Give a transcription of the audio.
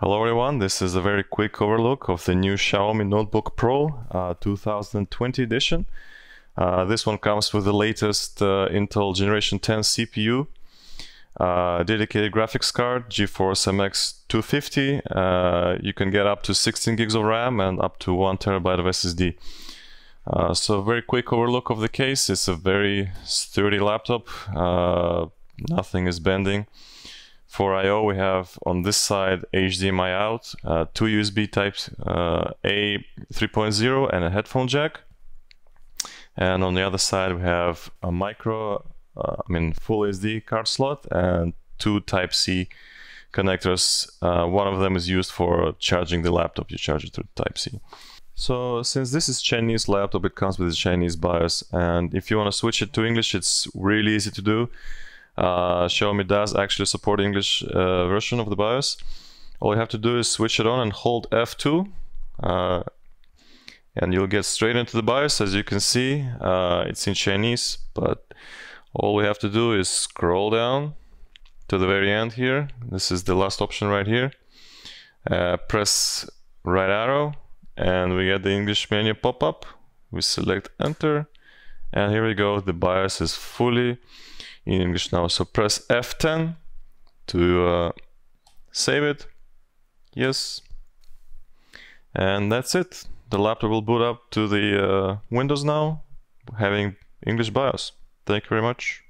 Hello everyone, this is a very quick overlook of the new Xiaomi Notebook Pro uh, 2020 edition. Uh, this one comes with the latest uh, Intel Generation 10 CPU, uh, dedicated graphics card, GeForce MX 250. Uh, you can get up to 16 gigs of RAM and up to 1 terabyte of SSD. Uh, so very quick overlook of the case. It's a very sturdy laptop. nothing is bending. For I.O. we have on this side HDMI out, uh, two USB types uh, A 3.0 and a headphone jack. And on the other side we have a micro, uh, I mean full SD card slot and two Type C connectors. Uh, one of them is used for charging the laptop, you charge it through Type C. So since this is Chinese laptop, it comes with a Chinese BIOS and if you want to switch it to English, it's really easy to do. Uh, Xiaomi does actually support English uh, version of the BIOS. All you have to do is switch it on and hold F2 uh, and you'll get straight into the BIOS as you can see. Uh, it's in Chinese but all we have to do is scroll down to the very end here. This is the last option right here. Uh, press right arrow and we get the English menu pop up we select enter and here we go the BIOS is fully in English now. So press F10 to uh, save it. Yes. And that's it. The laptop will boot up to the uh, Windows now, having English BIOS. Thank you very much.